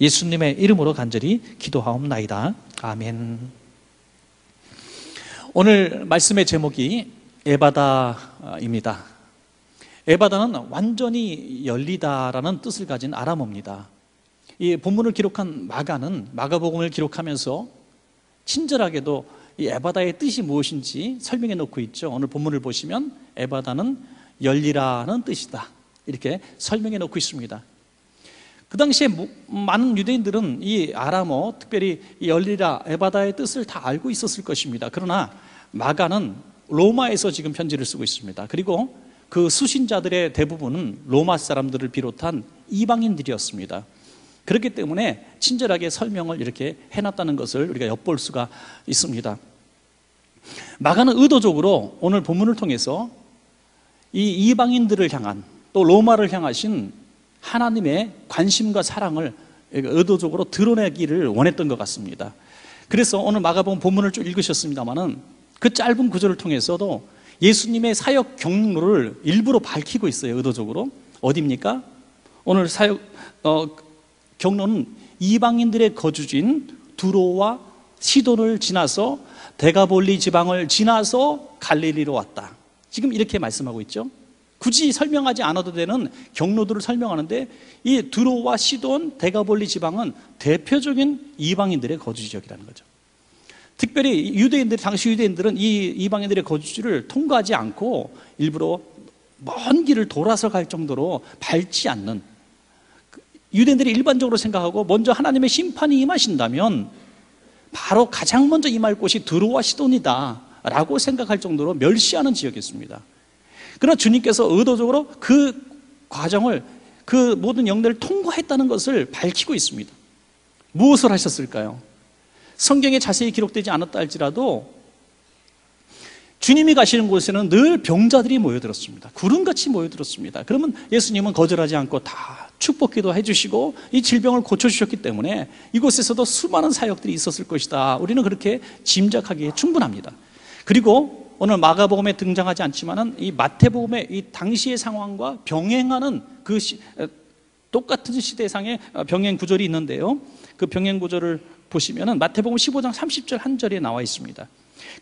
예수님의 이름으로 간절히 기도하옵나이다. 아멘. 오늘 말씀의 제목이 에바다입니다. 에바다는 완전히 열리다라는 뜻을 가진 아람어입니다. 이 본문을 기록한 마가는 마가복음을 기록하면서 친절하게도 이 에바다의 뜻이 무엇인지 설명해 놓고 있죠. 오늘 본문을 보시면 에바다는 열리라는 뜻이다. 이렇게 설명해 놓고 있습니다. 그 당시에 많은 유대인들은 이 아람어, 특별히 이 열리라, 에바다의 뜻을 다 알고 있었을 것입니다. 그러나 마가는 로마에서 지금 편지를 쓰고 있습니다. 그리고 그 수신자들의 대부분은 로마 사람들을 비롯한 이방인들이었습니다. 그렇기 때문에 친절하게 설명을 이렇게 해놨다는 것을 우리가 엿볼 수가 있습니다. 마가는 의도적으로 오늘 본문을 통해서 이 이방인들을 향한 또 로마를 향하신 하나님의 관심과 사랑을 의도적으로 드러내기를 원했던 것 같습니다. 그래서 오늘 마가복음 본문을 쭉 읽으셨습니다만은 그 짧은 구절을 통해서도 예수님의 사역 경로를 일부러 밝히고 있어요. 의도적으로 어디입니까? 오늘 사역 어, 경로는 이방인들의 거주지인 두로와 시돈을 지나서 데가볼리 지방을 지나서 갈릴리로 왔다. 지금 이렇게 말씀하고 있죠. 굳이 설명하지 않아도 되는 경로들을 설명하는데 이 두로와 시돈, 데가볼리 지방은 대표적인 이방인들의 거주 지역이라는 거죠. 특별히 유대인들 당시 유대인들은 이 이방인들의 거주지를 통과하지 않고 일부러 먼 길을 돌아서 갈 정도로 밟지 않는 그 유대인들이 일반적으로 생각하고 먼저 하나님의 심판이 임하신다면 바로 가장 먼저 임할 곳이 드로와 시돈이다라고 생각할 정도로 멸시하는 지역이었습니다. 그러나 주님께서 의도적으로 그 과정을 그 모든 영들을 통과했다는 것을 밝히고 있습니다. 무엇을 하셨을까요? 성경에 자세히 기록되지 않았다 할지라도 주님이 가시는 곳에는 늘 병자들이 모여들었습니다. 구름같이 모여들었습니다. 그러면 예수님은 거절하지 않고 다 축복기도 해주시고 이 질병을 고쳐주셨기 때문에 이곳에서도 수많은 사역들이 있었을 것이다. 우리는 그렇게 짐작하기에 충분합니다. 그리고 오늘 마가복음에 등장하지 않지만은 이 마태복음의 이 당시의 상황과 병행하는 그 시, 똑같은 시대상의 병행 구절이 있는데요. 그 병행 구절을 보시면은 마태복음 15장 30절 한 절에 나와 있습니다.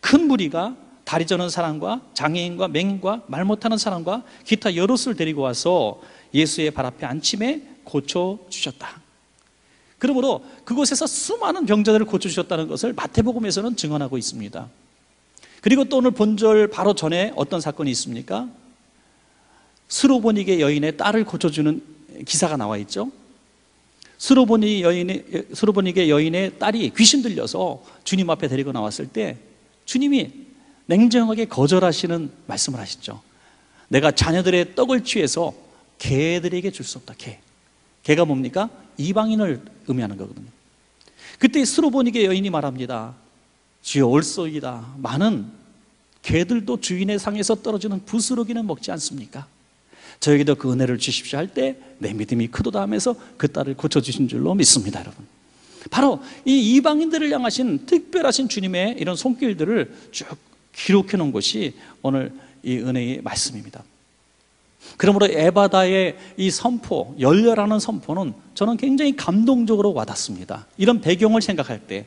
큰 무리가 다리 저는 사람과 장애인과 맹인과 말 못하는 사람과 기타 여럿을 데리고 와서 예수의 발 앞에 앉힘에 고쳐 주셨다. 그러므로 그곳에서 수많은 병자들을 고쳐 주셨다는 것을 마태복음에서는 증언하고 있습니다. 그리고 또 오늘 본절 바로 전에 어떤 사건이 있습니까? 스로보닉의 여인의 딸을 고쳐주는 기사가 나와 있죠. 스로보닉 여인의, 스로보닉의 여인의 딸이 귀신 들려서 주님 앞에 데리고 나왔을 때 주님이 냉정하게 거절하시는 말씀을 하시죠. 내가 자녀들의 떡을 취해서 개들에게 줄 수 없다. 개. 개가 뭡니까? 이방인을 의미하는 거거든요. 그때 스로보닉의 여인이 말합니다. 주여 올소이다. 많은 개들도 주인의 상에서 떨어지는 부스러기는 먹지 않습니까? 저에게도 그 은혜를 주십시오 할 때 내 믿음이 크도다 하면서 그 딸을 고쳐주신 줄로 믿습니다, 여러분. 바로 이 이방인들을 향하신 특별하신 주님의 이런 손길들을 쭉 기록해 놓은 것이 오늘 이 은혜의 말씀입니다. 그러므로 에바다의 이 선포, 열려라는 선포는 저는 굉장히 감동적으로 와닿습니다. 이런 배경을 생각할 때.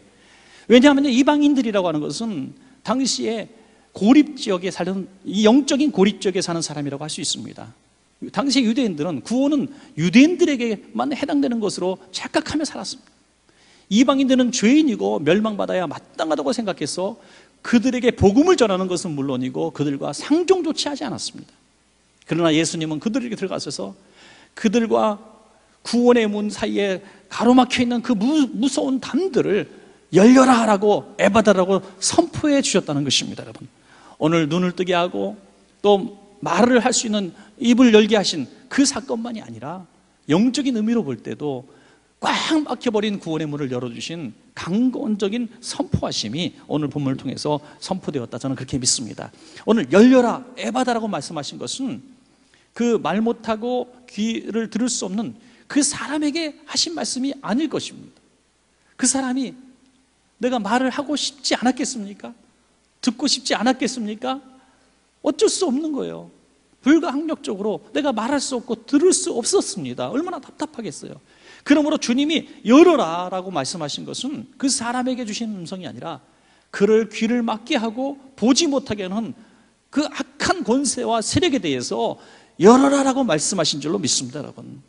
왜냐하면 이방인들이라고 하는 것은 당시에 고립 지역에 사는, 이 영적인 고립 지역에 사는 사람이라고 할 수 있습니다. 당시 유대인들은 구원은 유대인들에게만 해당되는 것으로 착각하며 살았습니다. 이방인들은 죄인이고 멸망받아야 마땅하다고 생각해서 그들에게 복음을 전하는 것은 물론이고 그들과 상종조치 하지 않았습니다. 그러나 예수님은 그들에게 들어가셔서 그들과 구원의 문 사이에 가로막혀 있는 그 무, 서운 담들을 열려라 라고 에바다라고 선포해 주셨다는 것입니다, 여러분. 오늘 눈을 뜨게 하고 또 말을 할 수 있는 입을 열게 하신 그 사건만이 아니라 영적인 의미로 볼 때도 꽉 막혀버린 구원의 문을 열어주신 강건적인 선포하심이 오늘 본문을 통해서 선포되었다. 저는 그렇게 믿습니다. 오늘 열려라, 에바다라고 말씀하신 것은 그 말 못하고 귀를 들을 수 없는 그 사람에게 하신 말씀이 아닐 것입니다. 그 사람이 내가 말을 하고 싶지 않았겠습니까? 듣고 싶지 않았겠습니까? 어쩔 수 없는 거예요. 불가항력적으로 내가 말할 수 없고 들을 수 없었습니다. 얼마나 답답하겠어요. 그러므로 주님이 열어라 라고 말씀하신 것은 그 사람에게 주신 음성이 아니라 그를 귀를 막게 하고 보지 못하게 하는 그 악한 권세와 세력에 대해서 열어라 라고 말씀하신 줄로 믿습니다, 여러분.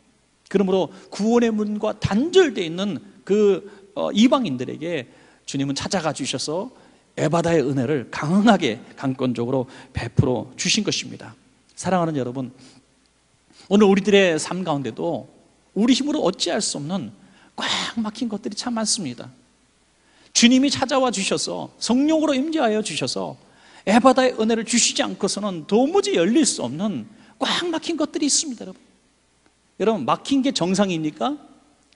그러므로 구원의 문과 단절되어 있는 그 어, 이방인들에게 주님은 찾아가 주셔서 에바다의 은혜를 강하게 강권적으로 베풀어 주신 것입니다. 사랑하는 여러분, 오늘 우리들의 삶 가운데도 우리 힘으로 어찌할 수 없는 꽉 막힌 것들이 참 많습니다. 주님이 찾아와 주셔서 성령으로 임재하여 주셔서 에바다의 은혜를 주시지 않고서는 도무지 열릴 수 없는 꽉 막힌 것들이 있습니다, 여러분. 여러분, 막힌 게 정상입니까?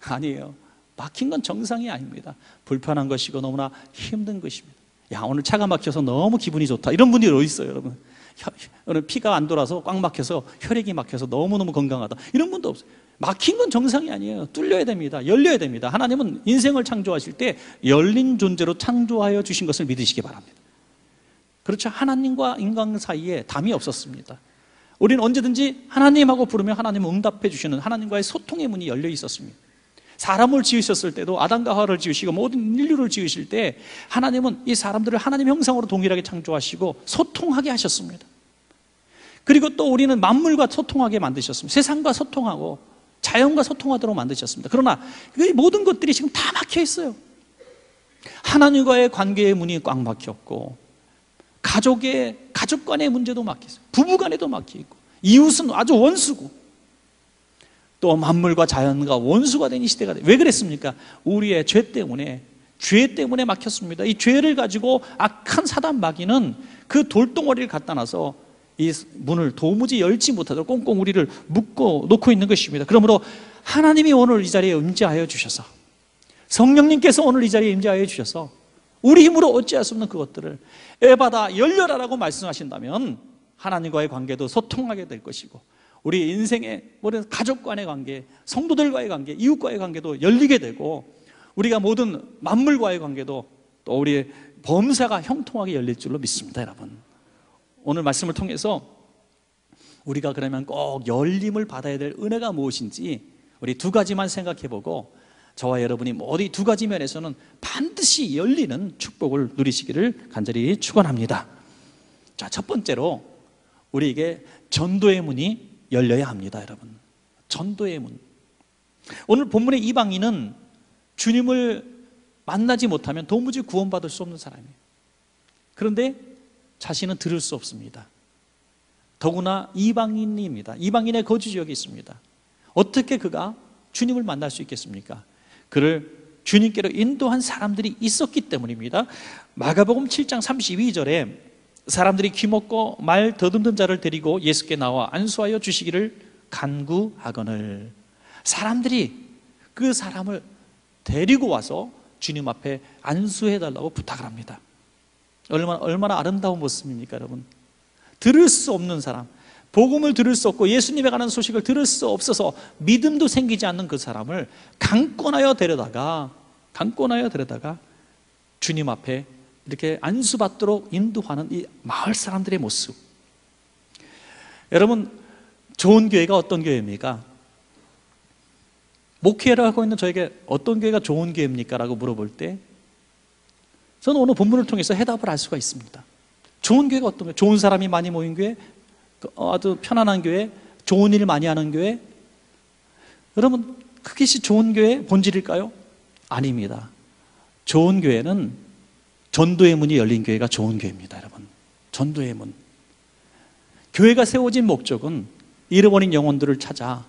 아니에요. 막힌 건 정상이 아닙니다. 불편한 것이고 너무나 힘든 것입니다. 야, 오늘 차가 막혀서 너무 기분이 좋다. 이런 분들이 어디 있어요, 여러분? 오늘 피가 안 돌아서 꽉 막혀서 혈액이 막혀서 너무너무 건강하다. 이런 분도 없어요. 막힌 건 정상이 아니에요. 뚫려야 됩니다. 열려야 됩니다. 하나님은 인생을 창조하실 때 열린 존재로 창조하여 주신 것을 믿으시기 바랍니다. 그렇죠. 하나님과 인간 사이에 담이 없었습니다. 우리는 언제든지 하나님하고 부르면 하나님은 응답해 주시는 하나님과의 소통의 문이 열려 있었습니다. 사람을 지으셨을 때도 아담과 하와를 지으시고 모든 인류를 지으실 때 하나님은 이 사람들을 하나님 형상으로 동일하게 창조하시고 소통하게 하셨습니다. 그리고 또 우리는 만물과 소통하게 만드셨습니다. 세상과 소통하고 자연과 소통하도록 만드셨습니다. 그러나 이 모든 것들이 지금 다 막혀 있어요. 하나님과의 관계의 문이 꽉 막혔고 가족의 가족 간의 문제도 막혀 있어요. 부부 간에도 막혀 있고 이웃은 아주 원수고 또 만물과 자연과 원수가 된 이 시대가 왜 그랬습니까? 우리의 죄 때문에 죄 때문에 막혔습니다. 이 죄를 가지고 악한 사단 마귀는 그 돌덩어리를 갖다 놔서 이 문을 도무지 열지 못하도록 꽁꽁 우리를 묶어 놓고 있는 것입니다. 그러므로 하나님이 오늘 이 자리에 임재하여 주셔서 성령님께서 오늘 이 자리에 임재하여 주셔서 우리 힘으로 어찌할 수 없는 그것들을 에바다 열려라라고 말씀하신다면 하나님과의 관계도 소통하게 될 것이고 우리 인생의 모든 가족 간의 관계, 성도들과의 관계, 이웃과의 관계도 열리게 되고 우리가 모든 만물과의 관계도 또 우리의 범사가 형통하게 열릴 줄로 믿습니다, 여러분. 오늘 말씀을 통해서 우리가 그러면 꼭 열림을 받아야 될 은혜가 무엇인지 우리 두 가지만 생각해 보고 저와 여러분이 어디 두 가지 면에서는 반드시 열리는 축복을 누리시기를 간절히 축원합니다. 자, 첫 번째로 우리에게 전도의 문이 열려야 합니다, 여러분. 전도의 문. 오늘 본문의 이방인은 주님을 만나지 못하면 도무지 구원받을 수 없는 사람이에요. 그런데 자신은 들을 수 없습니다. 더구나 이방인입니다. 이방인의 거주 지역이 있습니다. 어떻게 그가 주님을 만날 수 있겠습니까? 그를 주님께로 인도한 사람들이 있었기 때문입니다. 마가복음 7장 32절에 사람들이 귀먹고 말 더듬는 자를 데리고 예수께 나와 안수하여 주시기를 간구하거늘 사람들이 그 사람을 데리고 와서 주님 앞에 안수해 달라고 부탁을 합니다. 얼마나 얼마나 아름다운 모습입니까, 여러분? 들을 수 없는 사람, 복음을 들을 수 없고 예수님에 관한 소식을 들을 수 없어서 믿음도 생기지 않는 그 사람을 강권하여 데려다가 강권하여 데려다가 주님 앞에 이렇게 안수받도록 인도하는 이 마을 사람들의 모습. 여러분, 좋은 교회가 어떤 교회입니까? 목회를 하고 있는 저에게 어떤 교회가 좋은 교회입니까? 라고 물어볼 때 저는 오늘 본문을 통해서 해답을 알 수가 있습니다. 좋은 교회가 어떤 교회? 좋은 사람이 많이 모인 교회? 그 아주 편안한 교회? 좋은 일 많이 하는 교회? 여러분, 그것이 좋은 교회 본질일까요? 아닙니다. 좋은 교회는 전도의 문이 열린 교회가 좋은 교회입니다, 여러분. 전도의 문. 교회가 세워진 목적은 잃어버린 영혼들을 찾아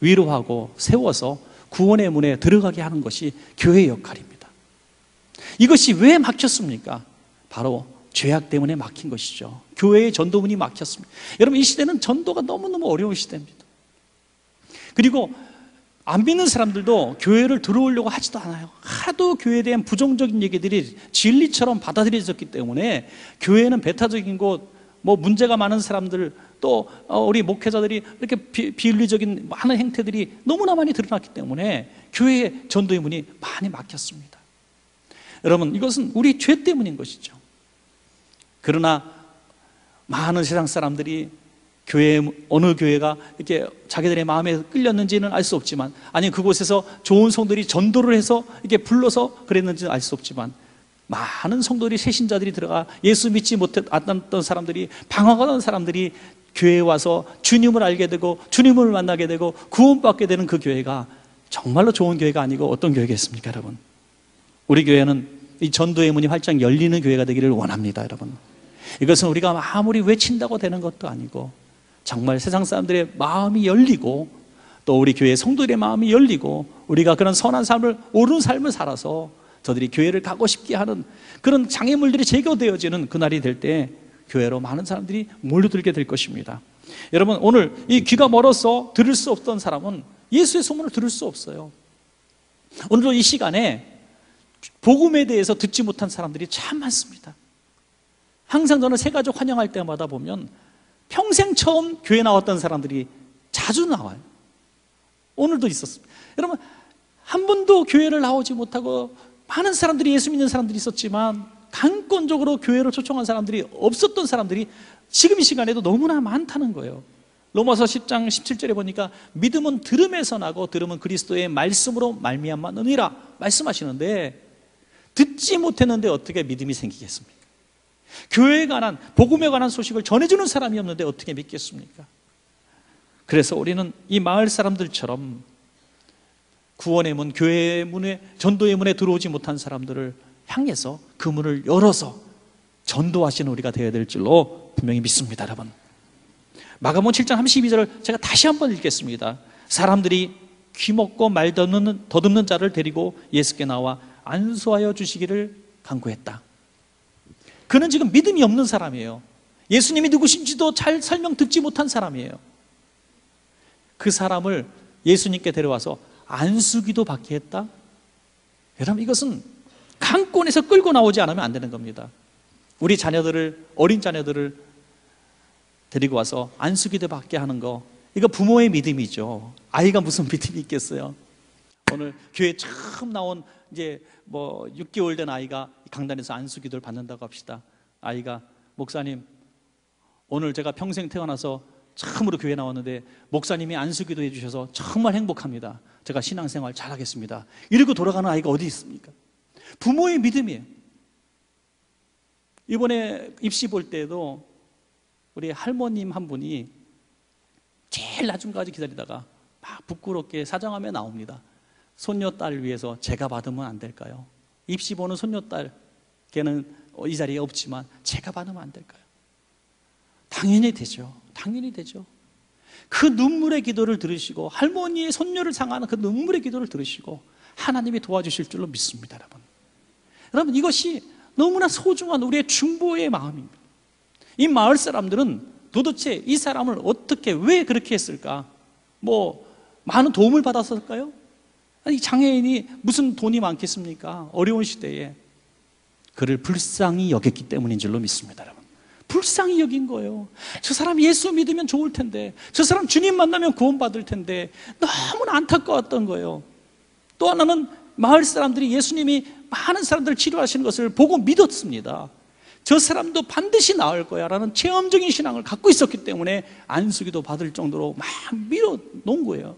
위로하고 세워서 구원의 문에 들어가게 하는 것이 교회의 역할입니다. 이것이 왜 막혔습니까? 바로 죄악 때문에 막힌 것이죠. 교회의 전도문이 막혔습니다. 여러분, 이 시대는 전도가 너무너무 어려운 시대입니다. 그리고 안 믿는 사람들도 교회를 들어오려고 하지도 않아요. 하도 교회에 대한 부정적인 얘기들이 진리처럼 받아들여졌기 때문에 교회는 배타적인 곳, 뭐 문제가 많은 사람들, 또 어, 우리 목회자들이 이렇게 비, 윤리적인 많은 행태들이 너무나 많이 드러났기 때문에 교회의 전도의 문이 많이 막혔습니다. 여러분, 이것은 우리 죄 때문인 것이죠. 그러나 많은 세상 사람들이 교회 어느 교회가 이렇게 자기들의 마음에 끌렸는지는 알 수 없지만 아니 그곳에서 좋은 성들이 전도를 해서 이렇게 불러서 그랬는지는 알 수 없지만 많은 성도들이 새신자들이 들어가 예수 믿지 못했던 사람들이 방황하던 사람들이 교회에 와서 주님을 알게 되고 주님을 만나게 되고 구원받게 되는 그 교회가 정말로 좋은 교회가 아니고 어떤 교회겠습니까, 여러분? 우리 교회는 이 전도의 문이 활짝 열리는 교회가 되기를 원합니다, 여러분. 이것은 우리가 아무리 외친다고 되는 것도 아니고 정말 세상 사람들의 마음이 열리고 또 우리 교회 성도들의 마음이 열리고 우리가 그런 선한 삶을 옳은 삶을 살아서 저들이 교회를 가고 싶게 하는 그런 장애물들이 제거되어지는 그날이 될 때 교회로 많은 사람들이 몰려들게 될 것입니다. 여러분 오늘 이 귀가 멀어서 들을 수 없던 사람은 예수의 소문을 들을 수 없어요. 오늘도 이 시간에 복음에 대해서 듣지 못한 사람들이 참 많습니다. 항상 저는 새 가족 환영할 때마다 보면 평생 처음 교회 나왔던 사람들이 자주 나와요. 오늘도 있었습니다. 여러분, 한 번도 교회를 나오지 못하고 많은 사람들이 예수 믿는 사람들이 있었지만 강권적으로 교회를 초청한 사람들이 없었던 사람들이 지금 이 시간에도 너무나 많다는 거예요. 로마서 10장 17절에 보니까 믿음은 들음에서 나고 들음은 그리스도의 말씀으로 말미암았느니라 말씀하시는데 듣지 못했는데 어떻게 믿음이 생기겠습니까? 교회에 관한 복음에 관한 소식을 전해주는 사람이 없는데 어떻게 믿겠습니까? 그래서 우리는 이 마을 사람들처럼 구원의 문, 교회의 문에 전도의 문에 들어오지 못한 사람들을 향해서 그 문을 열어서 전도하시는 우리가 되어야 될 줄로 분명히 믿습니다, 여러분. 마가본 7장 32절을 제가 다시 한번 읽겠습니다. 사람들이 귀먹고 말 더듬는, 더듬는 자를 데리고 예수께 나와 안수하여 주시기를 간구했다. 그는 지금 믿음이 없는 사람이에요. 예수님이 누구신지도 잘 설명 듣지 못한 사람이에요. 그 사람을 예수님께 데려와서 안수기도 받게 했다? 여러분, 이것은 강권에서 끌고 나오지 않으면 안 되는 겁니다. 우리 자녀들을, 어린 자녀들을 데리고 와서 안수기도 받게 하는 거, 이거 부모의 믿음이죠. 아이가 무슨 믿음이 있겠어요? 오늘 교회 처음 나온 이제 뭐 6개월 된 아이가 강단에서 안수기도를 받는다고 합시다. 아이가 목사님 오늘 제가 평생 태어나서 처음으로 교회 나왔는데 목사님이 안수기도 해주셔서 정말 행복합니다. 제가 신앙생활 잘하겠습니다. 이러고 돌아가는 아이가 어디 있습니까? 부모의 믿음이에요. 이번에 입시 볼 때도 우리 할머님 한 분이 제일 나중까지 기다리다가 막 부끄럽게 사정하며 나옵니다. 손녀딸 위해서 제가 받으면 안 될까요? 입시 보는 손녀딸 걔는 이 자리에 없지만 제가 받으면 안 될까요? 당연히 되죠. 당연히 되죠. 그 눈물의 기도를 들으시고 할머니의 손녀를 상하는 그 눈물의 기도를 들으시고 하나님이 도와주실 줄로 믿습니다, 여러분. 여러분 이것이 너무나 소중한 우리의 중보의 마음입니다. 이 마을 사람들은 도대체 이 사람을 어떻게 왜 그렇게 했을까? 뭐 많은 도움을 받았을까요? 아니, 장애인이 무슨 돈이 많겠습니까? 어려운 시대에. 그를 불쌍히 여겼기 때문인 줄로 믿습니다, 여러분. 불쌍히 여긴 거예요. 저 사람 예수 믿으면 좋을 텐데, 저 사람 주님 만나면 구원받을 텐데, 너무나 안타까웠던 거예요. 또 하나는 마을 사람들이 예수님이 많은 사람들을 치료하시는 것을 보고 믿었습니다. 저 사람도 반드시 나을 거야 라는 체험적인 신앙을 갖고 있었기 때문에 안수기도 받을 정도로 막 밀어 놓은 거예요.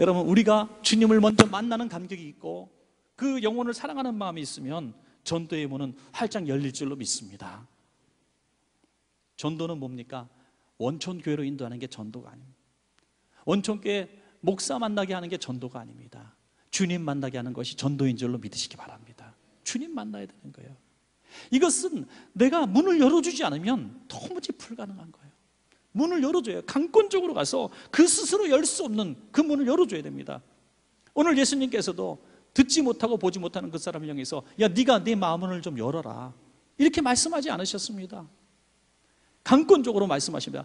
여러분 우리가 주님을 먼저 만나는 감격이 있고 그 영혼을 사랑하는 마음이 있으면 전도의 문은 활짝 열릴 줄로 믿습니다. 전도는 뭡니까? 원촌 교회로 인도하는 게 전도가 아닙니다. 원촌 교회 목사 만나게 하는 게 전도가 아닙니다. 주님 만나게 하는 것이 전도인 줄로 믿으시기 바랍니다. 주님 만나야 되는 거예요. 이것은 내가 문을 열어주지 않으면 도무지 불가능한 거예요. 문을 열어줘요. 강권적으로 가서 그 스스로 열 수 없는 그 문을 열어줘야 됩니다. 오늘 예수님께서도 듣지 못하고 보지 못하는 그 사람을 향해서 야 네가 네 마음을 좀 열어라 이렇게 말씀하지 않으셨습니다. 강권적으로 말씀하십니다.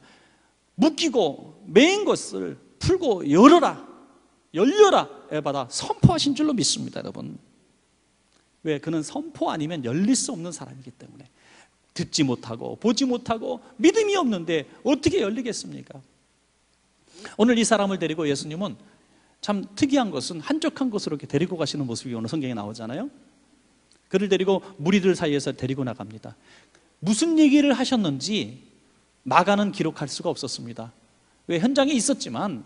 묶이고 매인 것을 풀고 열어라 열려라 에바다 선포하신 줄로 믿습니다, 여러분. 왜 그는 선포 아니면 열릴 수 없는 사람이기 때문에 듣지 못하고 보지 못하고 믿음이 없는데 어떻게 열리겠습니까? 오늘 이 사람을 데리고 예수님은 참 특이한 것은 한적한 곳으로 이렇게 데리고 가시는 모습이 오늘 성경에 나오잖아요. 그를 데리고 무리들 사이에서 데리고 나갑니다. 무슨 얘기를 하셨는지 마가는 기록할 수가 없었습니다. 왜 현장에 있었지만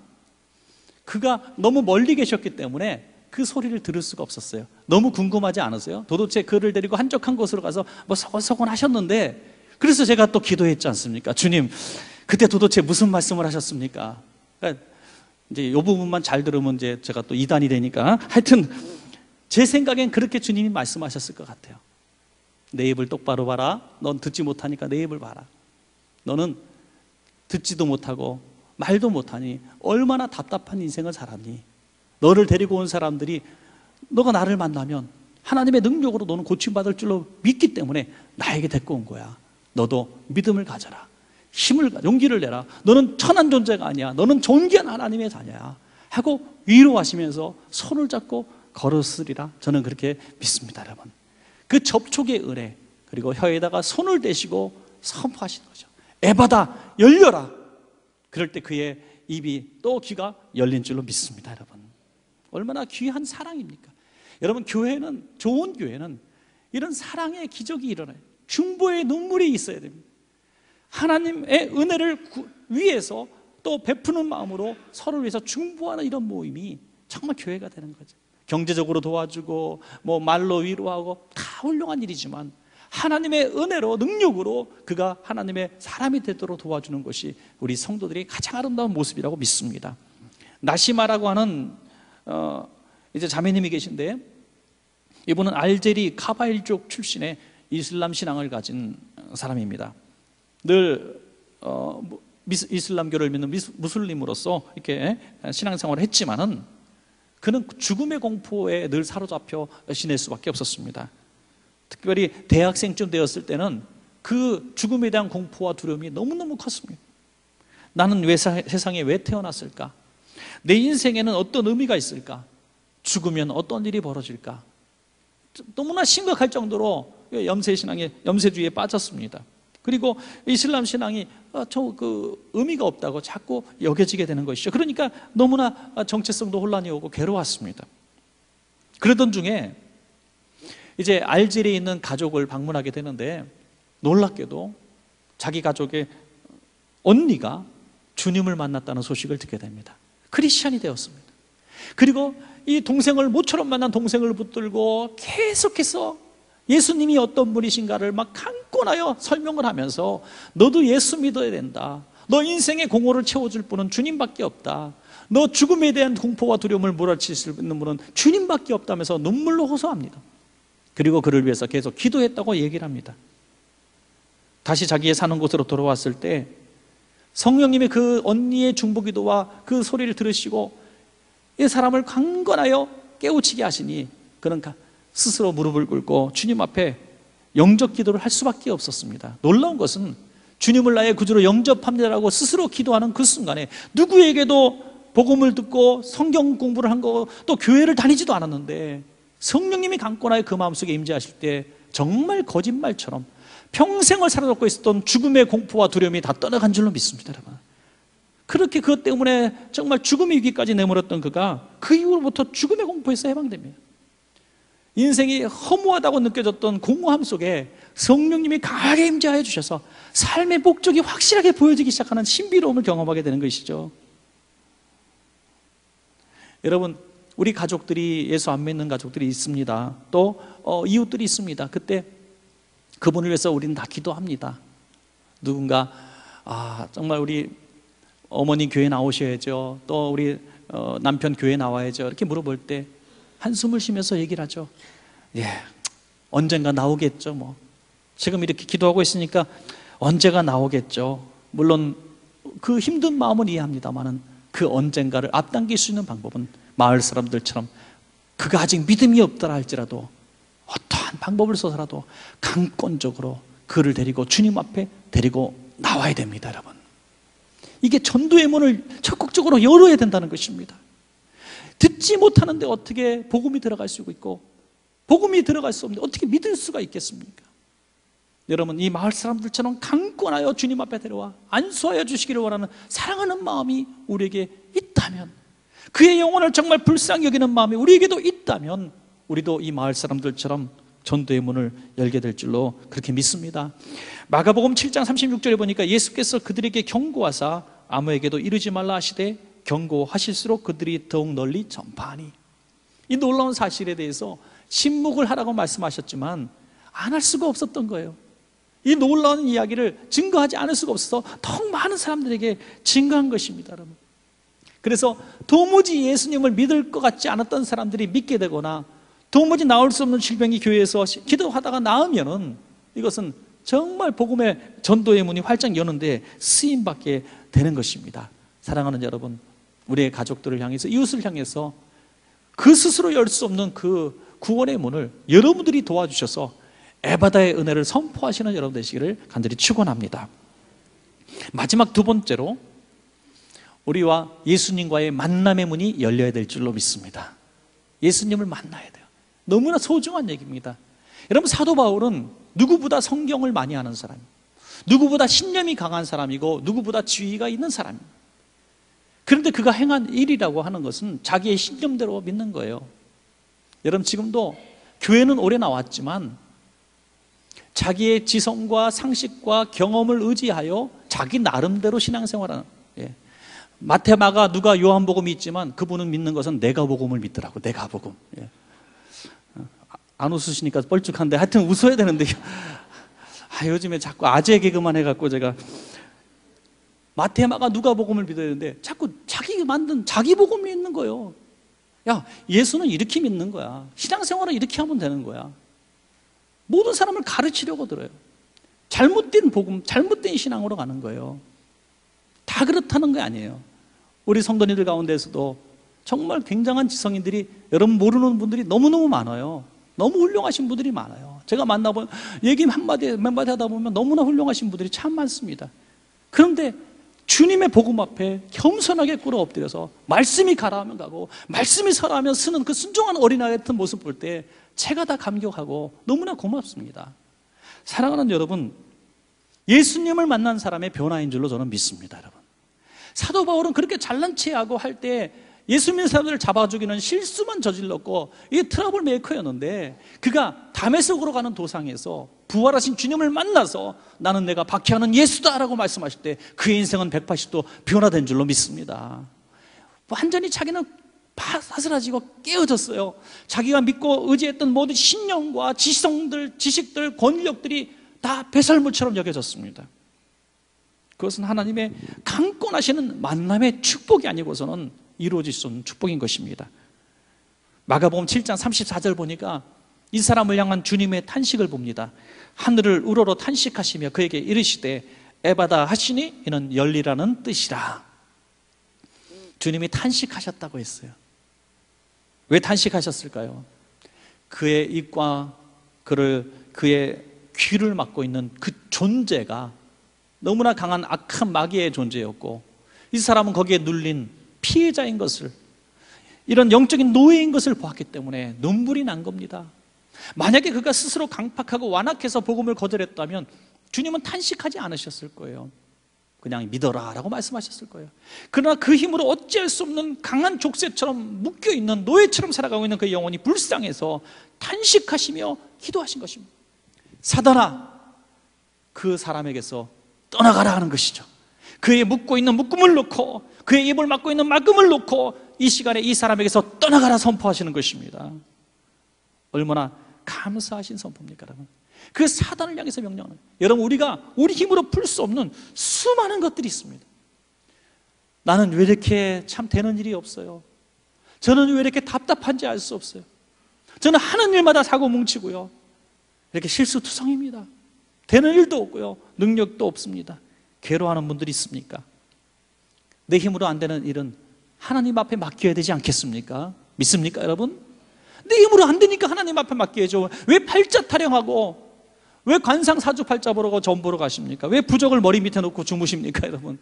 그가 너무 멀리 계셨기 때문에 그 소리를 들을 수가 없었어요. 너무 궁금하지 않으세요? 도대체 그를 데리고 한적한 곳으로 가서 뭐 서곤서곤 하셨는데 그래서 제가 또 기도했지 않습니까? 주님, 그때 도대체 무슨 말씀을 하셨습니까? 그러니까 이제 이 부분만 잘 들으면 이제 제가 또 이단이 되니까 하여튼 제 생각엔 그렇게 주님이 말씀하셨을 것 같아요. 내 입을 똑바로 봐라. 넌 듣지 못하니까 내 입을 봐라. 너는 듣지도 못하고 말도 못하니 얼마나 답답한 인생을 살았니? 너를 데리고 온 사람들이 너가 나를 만나면 하나님의 능력으로 너는 고침받을 줄로 믿기 때문에 나에게 데리고 온 거야. 너도 믿음을 가져라. 힘을, 용기를 내라. 너는 천한 존재가 아니야. 너는 존귀한 하나님의 자녀야. 하고 위로하시면서 손을 잡고 걸었으리라. 저는 그렇게 믿습니다, 여러분. 그 접촉의 은혜, 그리고 혀에다가 손을 대시고 선포하시는 거죠. 에바다, 열려라. 그럴 때 그의 입이 또 귀가 열린 줄로 믿습니다, 여러분. 얼마나 귀한 사랑입니까? 여러분, 교회는, 좋은 교회는 이런 사랑의 기적이 일어나요. 중보의 눈물이 있어야 됩니다. 하나님의 은혜를 위해서 또 베푸는 마음으로 서로를 위해서 중보하는 이런 모임이 정말 교회가 되는 거죠. 경제적으로 도와주고 뭐 말로 위로하고 다 훌륭한 일이지만 하나님의 은혜로 능력으로 그가 하나님의 사람이 되도록 도와주는 것이 우리 성도들이 가장 아름다운 모습이라고 믿습니다. 나시마라고 하는 어 이제 자매님이 계신데 이분은 알제리 카바일족 출신의 이슬람 신앙을 가진 사람입니다. 늘 어, 이슬람교를 믿는 무슬림으로서 이렇게 신앙생활을 했지만은 그는 죽음의 공포에 늘 사로잡혀 지낼 수밖에 없었습니다. 특별히 대학생쯤 되었을 때는 그 죽음에 대한 공포와 두려움이 너무너무 컸습니다. 나는 왜 세상에 왜 태어났을까? 내 인생에는 어떤 의미가 있을까? 죽으면 어떤 일이 벌어질까? 너무나 심각할 정도로 염세 신앙에 염세주의에 빠졌습니다. 그리고 이슬람 신앙이 어, 저그 의미가 없다고 자꾸 여겨지게 되는 것이죠. 그러니까 너무나 정체성도 혼란이 오고 괴로웠습니다. 그러던 중에 이제 알제리에 있는 가족을 방문하게 되는데 놀랍게도 자기 가족의 언니가 주님을 만났다는 소식을 듣게 됩니다. 크리스천이 되었습니다. 그리고 이 동생을 모처럼 만난 동생을 붙들고 계속해서 예수님이 어떤 분이신가를 막 강권하여 설명을 하면서 너도 예수 믿어야 된다. 너 인생의 공허를 채워줄 분은 주님밖에 없다. 너 죽음에 대한 공포와 두려움을 몰아칠 수 있는 분은 주님밖에 없다면서 눈물로 호소합니다. 그리고 그를 위해서 계속 기도했다고 얘기를 합니다. 다시 자기의 사는 곳으로 돌아왔을 때 성령님이 그 언니의 중보기도와 그 소리를 들으시고 이 사람을 강건하여 깨우치게 하시니 그는 스스로 무릎을 꿇고 주님 앞에 영접 기도를 할 수밖에 없었습니다. 놀라운 것은 주님을 나의 구주로 영접합니다라고 스스로 기도하는 그 순간에 누구에게도 복음을 듣고 성경 공부를 한 거 또 교회를 다니지도 않았는데 성령님이 강권하여 그 마음속에 임재하실 때 정말 거짓말처럼 평생을 사로잡고 있었던 죽음의 공포와 두려움이 다 떠나간 줄로 믿습니다, 여러분. 그렇게 그것 때문에 정말 죽음의 위기까지 내몰았던 그가 그 이후로부터 죽음의 공포에서 해방됩니다. 인생이 허무하다고 느껴졌던 공허함 속에 성령님이 강하게 임재하여 주셔서 삶의 목적이 확실하게 보여지기 시작하는 신비로움을 경험하게 되는 것이죠. 여러분, 우리 가족들이 예수 안 믿는 가족들이 있습니다. 또 어, 이웃들이 있습니다. 그때 그분을 위해서 우리는 다 기도합니다. 누군가 아 정말 우리 어머니 교회 나오셔야죠. 또 우리 어, 남편 교회 나와야죠. 이렇게 물어볼 때 한숨을 쉬면서 얘기를 하죠. 예, 언젠가 나오겠죠. 뭐 지금 이렇게 기도하고 있으니까 언제가 나오겠죠. 물론 그 힘든 마음은 이해합니다만은 그 언젠가를 앞당길 수 있는 방법은 마을 사람들처럼 그가 아직 믿음이 없더라 할지라도 어떠한 방법을 써서라도 강권적으로 그를 데리고 주님 앞에 데리고 나와야 됩니다, 여러분. 이게 전도의 문을 적극적으로 열어야 된다는 것입니다. 듣지 못하는데 어떻게 복음이 들어갈 수 있고 복음이 들어갈 수 없는데 어떻게 믿을 수가 있겠습니까? 여러분 이 마을 사람들처럼 강권하여 주님 앞에 데려와 안수하여 주시기를 원하는 사랑하는 마음이 우리에게 있다면 그의 영혼을 정말 불쌍히 여기는 마음이 우리에게도 있다면 우리도 이 마을 사람들처럼 전도의 문을 열게 될 줄로 그렇게 믿습니다. 마가복음 7장 36절에 보니까 예수께서 그들에게 경고하사 아무에게도 이르지 말라 하시되 경고하실수록 그들이 더욱 널리 전파하니 이 놀라운 사실에 대해서 침묵을 하라고 말씀하셨지만 안 할 수가 없었던 거예요. 이 놀라운 이야기를 증거하지 않을 수가 없어서 더 많은 사람들에게 증거한 것입니다, 여러분. 그래서 도무지 예수님을 믿을 것 같지 않았던 사람들이 믿게 되거나 도무지 나올 수 없는 질병이 교회에서 기도하다가 나으면은 이것은 정말 복음의 전도의 문이 활짝 여는데 쓰임 받게 되는 것입니다. 사랑하는 여러분, 우리의 가족들을 향해서 이웃을 향해서 그 스스로 열 수 없는 그 구원의 문을 여러분들이 도와주셔서 에바다의 은혜를 선포하시는 여러분 되시기를 간절히 축원합니다. 마지막 두 번째로 우리와 예수님과의 만남의 문이 열려야 될 줄로 믿습니다. 예수님을 만나야 돼요. 너무나 소중한 얘기입니다. 여러분 사도 바울은 누구보다 성경을 많이 아는 사람, 누구보다 신념이 강한 사람이고 누구보다 지위가 있는 사람입니다. 그런데 그가 행한 일이라고 하는 것은 자기의 신념대로 믿는 거예요. 여러분 지금도 교회는 오래 나왔지만 자기의 지성과 상식과 경험을 의지하여 자기 나름대로 신앙생활하는 예. 마테마가 누가 요한복음이 있지만 그분은 믿는 것은 내가 복음을 믿더라고 내가 복음 예. 안 웃으시니까 뻘쭉한데 하여튼 웃어야 되는데. 아, 요즘에 자꾸 아재 개그만 해갖고 제가 마테마가 누가 복음을 믿어야 되는데 자꾸 자기 만든 자기 복음이 있는 거예요. 야 예수는 이렇게 믿는 거야. 신앙생활은 이렇게 하면 되는 거야. 모든 사람을 가르치려고 들어요. 잘못된 복음 잘못된 신앙으로 가는 거예요. 다 그렇다는 게 아니에요. 우리 성도님들 가운데서도 정말 굉장한 지성인들이 여러분 모르는 분들이 너무너무 많아요 너무 훌륭하신 분들이 많아요. 제가 만나보면 얘기 한마디 몇 마디 하다 보면 너무나 훌륭하신 분들이 참 많습니다. 그런데 주님의 복음 앞에 겸손하게 꿇어 엎드려서 말씀이 가라 하면 가고 말씀이 서라 하면 서는 그 순종한 어린아이 같은 모습 볼 때 제가 다 감격하고 너무나 고맙습니다. 사랑하는 여러분 예수님을 만난 사람의 변화인 줄로 저는 믿습니다 여러분. 사도 바울은 그렇게 잘난 체하고 할 때 예수 믿는 사람들을 잡아 죽이는 실수만 저질렀고 이게 trouble maker였는데 그가 다메섹으로 가는 도상에서 부활하신 주님을 만나서 나는 내가 박해하는 예수다라고 말씀하실 때 그의 인생은 180도 변화된 줄로 믿습니다. 완전히 자기는 사스라지고 깨어졌어요. 자기가 믿고 의지했던 모든 신념과 지성들, 지식들, 권력들이 다 배설물처럼 여겨졌습니다. 그것은 하나님의 강권하시는 만남의 축복이 아니고서는 이루어질 수 없는 축복인 것입니다. 마가복음 7장 34절 보니까 이 사람을 향한 주님의 탄식을 봅니다. 하늘을 우러러 탄식하시며 그에게 이르시되 에바다 하시니 이는 열리라는 뜻이라. 주님이 탄식하셨다고 했어요. 왜 탄식하셨을까요? 그의 입과 그를 그의 귀를 막고 있는 그 존재가 너무나 강한 악한 마귀의 존재였고 이 사람은 거기에 눌린 피해자인 것을 이런 영적인 노예인 것을 보았기 때문에 눈물이 난 겁니다. 만약에 그가 스스로 강팍하고 완악해서 복음을 거절했다면 주님은 탄식하지 않으셨을 거예요. 그냥 믿어라 라고 말씀하셨을 거예요. 그러나 그 힘으로 어찌할 수 없는 강한 족쇄처럼 묶여있는 노예처럼 살아가고 있는 그 영혼이 불쌍해서 탄식하시며 기도하신 것입니다. 사단아, 그 사람에게서 떠나가라 하는 것이죠. 그의 묶고 있는 묶음을 놓고 그의 입을 막고 있는 막음을 놓고 이 시간에 이 사람에게서 떠나가라 선포하시는 것입니다. 얼마나 감사하신 선포입니까, 여러분? 그 사단을 향해서 명령하는 여러분 우리가 우리 힘으로 풀 수 없는 수많은 것들이 있습니다. 나는 왜 이렇게 참 되는 일이 없어요? 저는 왜 이렇게 답답한지 알 수 없어요? 저는 하는 일마다 사고 뭉치고요. 이렇게 실수투성입니다. 되는 일도 없고요. 능력도 없습니다. 괴로워하는 분들이 있습니까? 내 힘으로 안 되는 일은 하나님 앞에 맡겨야 되지 않겠습니까? 믿습니까, 여러분? 내 힘으로 안 되니까 하나님 앞에 맡겨야죠. 왜 팔자 타령하고 왜 관상 사주 팔자 보러 전 보러 가십니까? 왜 부적을 머리 밑에 놓고 주무십니까, 여러분?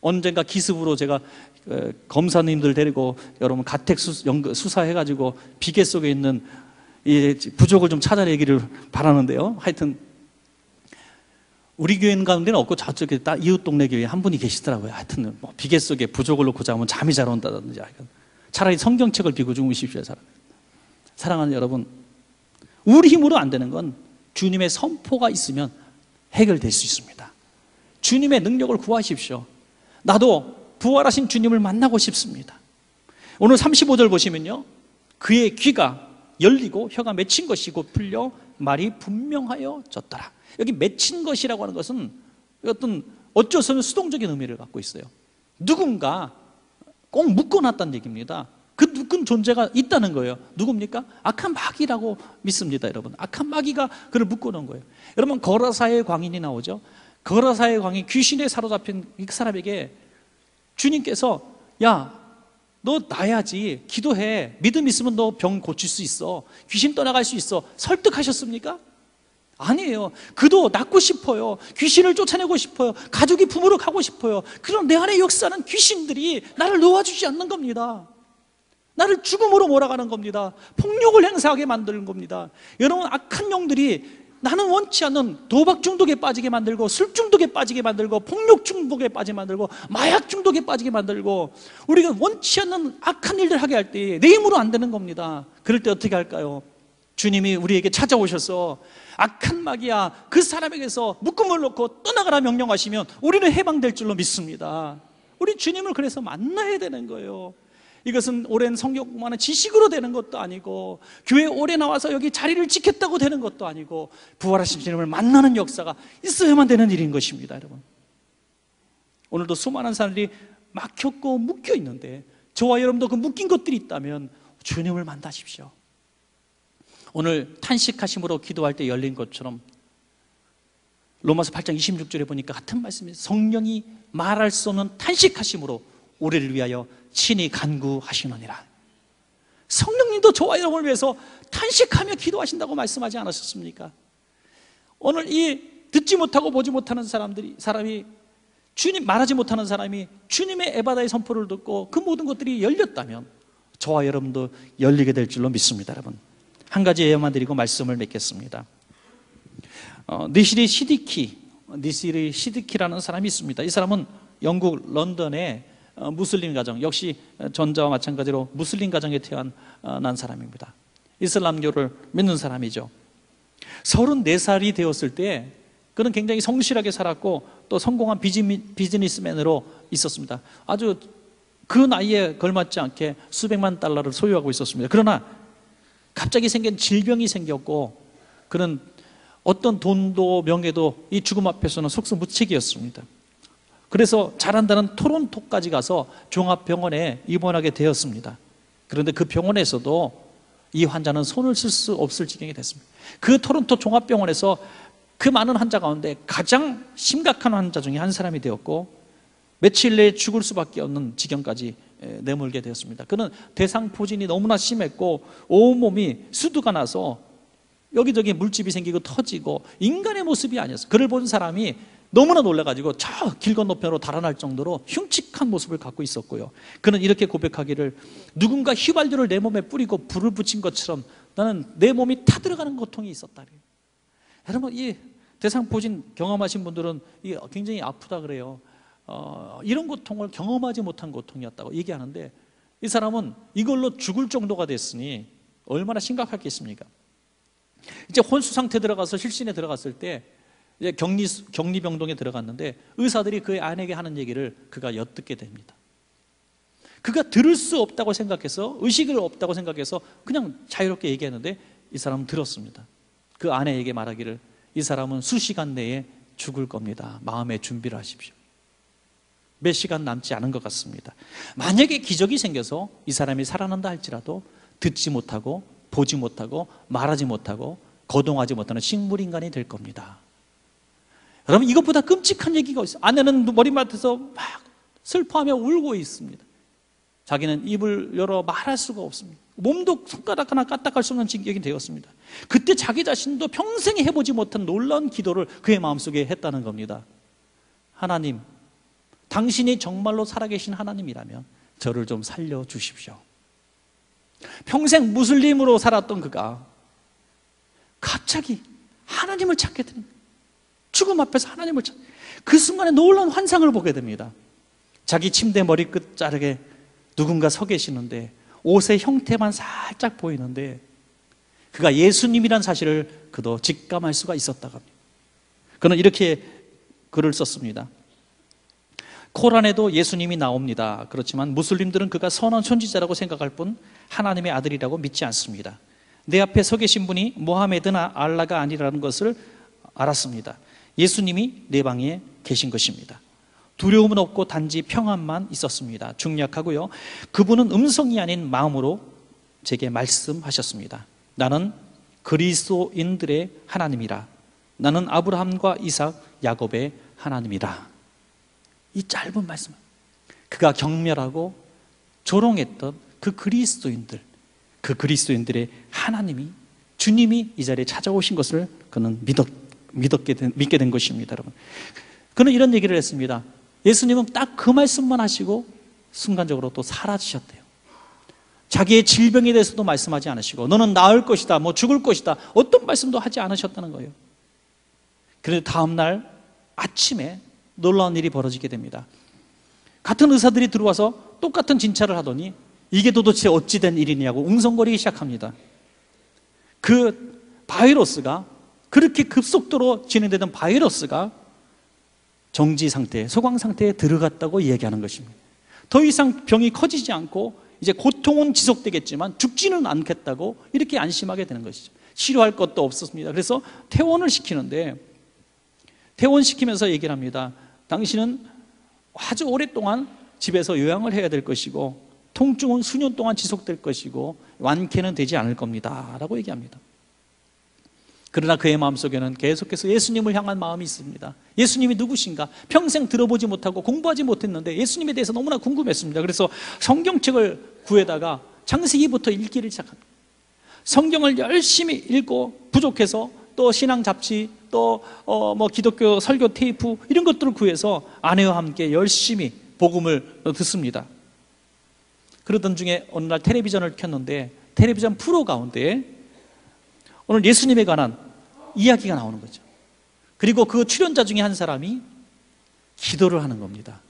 언젠가 기습으로 제가 어, 검사님들 데리고 여러분 가택 수사해가지고 비계 속에 있는 부족을 좀 찾아내기를 바라는데요. 하여튼 우리 교회 가운데는 없고 저쪽에 이웃 동네 교회에 한 분이 계시더라고요. 하여튼 뭐 비계 속에 부족을 놓고 자면 잠이 잘 온다든지 차라리 성경책을 비고 주무십시오, 사람. 사랑하는 여러분, 우리 힘으로 안 되는 건 주님의 선포가 있으면 해결될 수 있습니다. 주님의 능력을 구하십시오. 나도 부활하신 주님을 만나고 싶습니다. 오늘 35절 보시면요. 그의 귀가 열리고 혀가 맺힌 것이 곧 풀려 말이 분명하여 졌더라. 여기 맺힌 것이라고 하는 것은 어떤 어쩔 수 없는 수동적인 의미를 갖고 있어요. 누군가 꼭 묶어놨다는 얘기입니다. 그 묶은 존재가 있다는 거예요. 누굽니까? 악한 마귀라고 믿습니다, 여러분. 악한 마귀가 그를 묶어놓은 거예요. 여러분, 거라사의 광인이 나오죠. 거라사의 광인, 귀신에 사로잡힌 이 사람에게 주님께서 야, 너 나야지. 기도해. 믿음 있으면 너 병 고칠 수 있어. 귀신 떠나갈 수 있어. 설득하셨습니까? 아니에요. 그도 낫고 싶어요. 귀신을 쫓아내고 싶어요. 가족이 부모로 가고 싶어요. 그럼 내 안에 역사는 귀신들이 나를 놓아주지 않는 겁니다. 나를 죽음으로 몰아가는 겁니다. 폭력을 행사하게 만드는 겁니다. 여러분, 악한 영들이 나는 원치 않는 도박 중독에 빠지게 만들고 술 중독에 빠지게 만들고 폭력 중독에 빠지게 만들고 마약 중독에 빠지게 만들고 우리가 원치 않는 악한 일들 하게 할 때 내 힘으로 안 되는 겁니다. 그럴 때 어떻게 할까요? 주님이 우리에게 찾아오셔서 악한 마귀야 그 사람에게서 묶음을 놓고 떠나가라 명령하시면 우리는 해방될 줄로 믿습니다. 우리 주님을 그래서 만나야 되는 거예요. 이것은 오랜 성경만의 지식으로 되는 것도 아니고 교회 오래 나와서 여기 자리를 지켰다고 되는 것도 아니고 부활하신 주님을 만나는 역사가 있어야만 되는 일인 것입니다, 여러분. 오늘도 수많은 사람들이 막혔고 묶여 있는데 저와 여러분도 그 묶인 것들이 있다면 주님을 만나십시오. 오늘 탄식하심으로 기도할 때 열린 것처럼 로마서 8장 26절에 보니까 같은 말씀이 성령이 말할 수 없는 탄식하심으로 우리를 위하여 친히 간구하시느니라. 성령님도 저와 여러분을 위해서 탄식하며 기도하신다고 말씀하지 않으셨습니까? 오늘 이 듣지 못하고 보지 못하는 사람들이 사람이 주님 말하지 못하는 사람이 주님의 에바다의 선포를 듣고 그 모든 것들이 열렸다면 저와 여러분도 열리게 될 줄로 믿습니다, 여러분. 한 가지 예만 드리고 말씀을 맺겠습니다. 어, 니시리 시디키, 니시리 시디키라는 사람이 있습니다. 이 사람은 영국 런던에 어, 무슬림 가정 역시 전자와 마찬가지로 무슬림 가정에 태어난 어, 사람입니다. 이슬람교를 믿는 사람이죠. 34살이 되었을 때 그는 굉장히 성실하게 살았고 또 성공한 비즈니스맨으로 있었습니다. 아주 그 나이에 걸맞지 않게 수백만 달러를 소유하고 있었습니다. 그러나 갑자기 생긴 질병이 생겼고 그는 어떤 돈도 명예도 이 죽음 앞에서는 속수무책이었습니다. 그래서 잘한다는 토론토까지 가서 종합병원에 입원하게 되었습니다. 그런데 그 병원에서도 이 환자는 손을 쓸 수 없을 지경이 됐습니다. 그 토론토 종합병원에서 그 많은 환자 가운데 가장 심각한 환자 중에 한 사람이 되었고 며칠 내에 죽을 수밖에 없는 지경까지 내몰게 되었습니다. 그는 대상포진이 너무나 심했고 온몸이 수두가 나서 여기저기 물집이 생기고 터지고 인간의 모습이 아니었어요. 그를 본 사람이 너무나 놀라가지고 저 길 건너편으로 달아날 정도로 흉측한 모습을 갖고 있었고요. 그는 이렇게 고백하기를 누군가 휘발유를 내 몸에 뿌리고 불을 붙인 것처럼 나는 내 몸이 타들어가는 고통이 있었다래요. 여러분 이 대상포진 경험하신 분들은 굉장히 아프다 그래요. 어, 이런 고통을 경험하지 못한 고통이었다고 얘기하는데 이 사람은 이걸로 죽을 정도가 됐으니 얼마나 심각하겠습니까? 이제 혼수 상태 들어가서 실신에 들어갔을 때 이제 격리 격리병동에 들어갔는데 의사들이 그 아내에게 하는 얘기를 그가 엿듣게 됩니다. 그가 들을 수 없다고 생각해서 의식을 없다고 생각해서 그냥 자유롭게 얘기했는데 이 사람은 들었습니다. 그 아내에게 말하기를 이 사람은 수시간 내에 죽을 겁니다. 마음의 준비를 하십시오. 몇 시간 남지 않은 것 같습니다. 만약에 기적이 생겨서 이 사람이 살아난다 할지라도 듣지 못하고 보지 못하고 말하지 못하고 거동하지 못하는 식물인간이 될 겁니다. 여러분 이것보다 끔찍한 얘기가 있어요. 아내는 머리맡에서 막 슬퍼하며 울고 있습니다. 자기는 입을 열어 말할 수가 없습니다. 몸도 손가락 하나 까딱할 수 없는 지경이 되었습니다. 그때 자기 자신도 평생 해보지 못한 놀라운 기도를 그의 마음속에 했다는 겁니다. 하나님, 당신이 정말로 살아계신 하나님이라면 저를 좀 살려주십시오. 평생 무슬림으로 살았던 그가 갑자기 하나님을 찾게 됩니다. 죽음 앞에서 하나님을 찾. 그 순간에 놀라운 환상을 보게 됩니다. 자기 침대 머리끝 자르게 누군가 서 계시는데 옷의 형태만 살짝 보이는데 그가 예수님이란 사실을 그도 직감할 수가 있었다고 합니다. 그는 이렇게 글을 썼습니다. 코란에도 예수님이 나옵니다. 그렇지만 무슬림들은 그가 선한 선지자라고 생각할 뿐 하나님의 아들이라고 믿지 않습니다. 내 앞에 서 계신 분이 모하메드나 알라가 아니라는 것을 알았습니다. 예수님이 내 방에 계신 것입니다. 두려움은 없고 단지 평안만 있었습니다. 중략하고요. 그분은 음성이 아닌 마음으로 제게 말씀하셨습니다. 나는 그리스도인들의 하나님이라. 나는 아브라함과 이삭, 야곱의 하나님이라. 이 짧은 말씀. 그가 경멸하고 조롱했던 그 그리스도인들, 그 그리스도인들의 하나님이 주님이 이 자리에 찾아오신 것을 그는 믿었, 믿었게 된, 믿게 된 것입니다, 여러분. 그는 이런 얘기를 했습니다. 예수님은 딱 그 말씀만 하시고 순간적으로 또 사라지셨대요. 자기의 질병에 대해서도 말씀하지 않으시고 너는 나을 것이다, 뭐 죽을 것이다, 어떤 말씀도 하지 않으셨다는 거예요. 그런데 다음날 아침에 놀라운 일이 벌어지게 됩니다. 같은 의사들이 들어와서 똑같은 진찰을 하더니 이게 도대체 어찌 된 일이냐고 웅성거리기 시작합니다. 그 바이러스가 그렇게 급속도로 진행되던 바이러스가 정지 상태, 소강 상태에 들어갔다고 이야기하는 것입니다. 더 이상 병이 커지지 않고 이제 고통은 지속되겠지만 죽지는 않겠다고 이렇게 안심하게 되는 것이죠. 치료할 것도 없었습니다. 그래서 퇴원을 시키는데 퇴원시키면서 얘기를 합니다. 당신은 아주 오랫동안 집에서 요양을 해야 될 것이고 통증은 수년 동안 지속될 것이고 완쾌는 되지 않을 겁니다. 라고 얘기합니다. 그러나 그의 마음속에는 계속해서 예수님을 향한 마음이 있습니다. 예수님이 누구신가? 평생 들어보지 못하고 공부하지 못했는데 예수님에 대해서 너무나 궁금했습니다. 그래서 성경책을 구해다가 창세기부터 읽기를 시작합니다. 성경을 열심히 읽고 부족해서 또 신앙 잡지 또뭐 어, 기독교 설교 테이프 이런 것들을 구해서 아내와 함께 열심히 복음을 듣습니다. 그러던 중에 어느 날 텔레비전을 켰는데 텔레비전 프로 가운데 오늘 예수님에 관한 이야기가 나오는 거죠. 그리고 그 출연자 중에 한 사람이 기도를 하는 겁니다.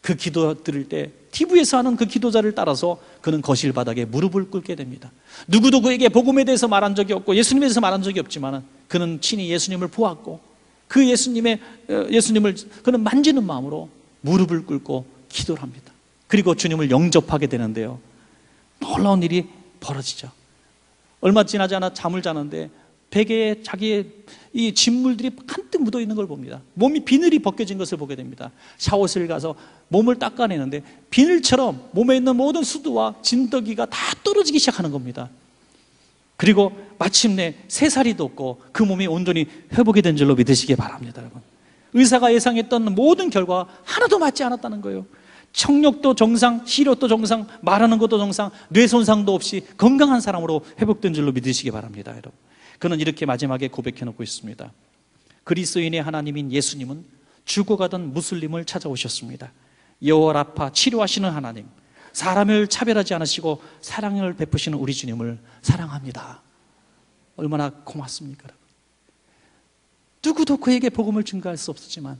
그 기도 들을 때 TV에서 하는 그 기도자를 따라서 그는 거실 바닥에 무릎을 꿇게 됩니다. 누구도 그에게 복음에 대해서 말한 적이 없고 예수님에 대해서 말한 적이 없지만 그는 친히 예수님을 보았고 그 예수님의 어, 예수님을 그는 만지는 마음으로 무릎을 꿇고 기도를 합니다. 그리고 주님을 영접하게 되는데요. 놀라운 일이 벌어지죠. 얼마 지나지 않아 잠을 자는데 베개에 자기의 이 진물들이 한뜩 묻어 있는 걸 봅니다. 몸이 비늘이 벗겨진 것을 보게 됩니다. 샤워실 가서 몸을 닦아내는데 비늘처럼 몸에 있는 모든 수두와 진더기가 다 떨어지기 시작하는 겁니다. 그리고 마침내 세 살이 돋고 그 몸이 온전히 회복이 된 줄로 믿으시기 바랍니다, 여러분. 의사가 예상했던 모든 결과 하나도 맞지 않았다는 거예요. 청력도 정상, 시력도 정상, 말하는 것도 정상, 뇌 손상도 없이 건강한 사람으로 회복된 줄로 믿으시기 바랍니다, 여러분. 그는 이렇게 마지막에 고백해 놓고 있습니다. 그리스도인의 하나님인 예수님은 죽어가던 무슬림을 찾아오셨습니다. 여호와 라파 치료하시는 하나님, 사람을 차별하지 않으시고 사랑을 베푸시는 우리 주님을 사랑합니다. 얼마나 고맙습니까? 누구도 그에게 복음을 증가할 수 없었지만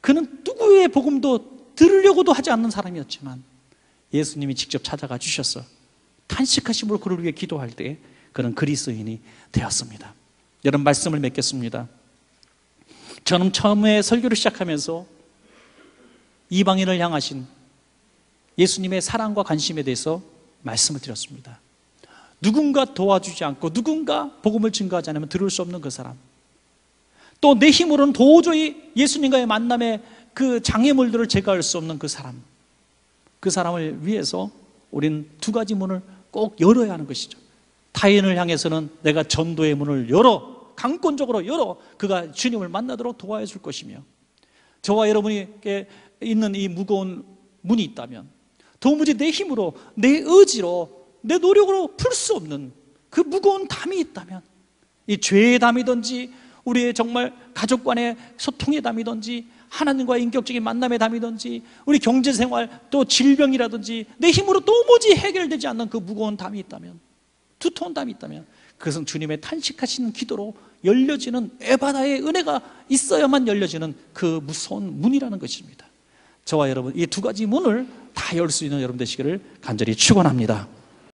그는 누구의 복음도 들으려고도 하지 않는 사람이었지만 예수님이 직접 찾아가 주셔서 탄식하심으로 그를 위해 기도할 때 그런 그리스도인이 되었습니다. 여러분 말씀을 맺겠습니다. 저는 처음에 설교를 시작하면서 이방인을 향하신 예수님의 사랑과 관심에 대해서 말씀을 드렸습니다. 누군가 도와주지 않고 누군가 복음을 증거하지 않으면 들을 수 없는 그 사람. 또 내 힘으로는 도저히 예수님과의 만남의 그 장애물들을 제거할 수 없는 그 사람. 그 사람을 위해서 우린 두 가지 문을 꼭 열어야 하는 것이죠. 타인을 향해서는 내가 전도의 문을 열어 강권적으로 열어 그가 주님을 만나도록 도와줄 것이며 저와 여러분에게 있는 이 무거운 문이 있다면 도무지 내 힘으로 내 의지로 내 노력으로 풀 수 없는 그 무거운 담이 있다면 이 죄의 담이든지 우리의 정말 가족 간의 소통의 담이든지 하나님과의 인격적인 만남의 담이든지 우리 경제생활 또 질병이라든지 내 힘으로 도무지 해결되지 않는 그 무거운 담이 있다면 두터운 담이 있다면 그것은 주님의 탄식하시는 기도로 열려지는 에바다의 은혜가 있어야만 열려지는 그 무서운 문이라는 것입니다. 저와 여러분 이 두 가지 문을 다 열 수 있는 여러분 되시기를 간절히 축원합니다.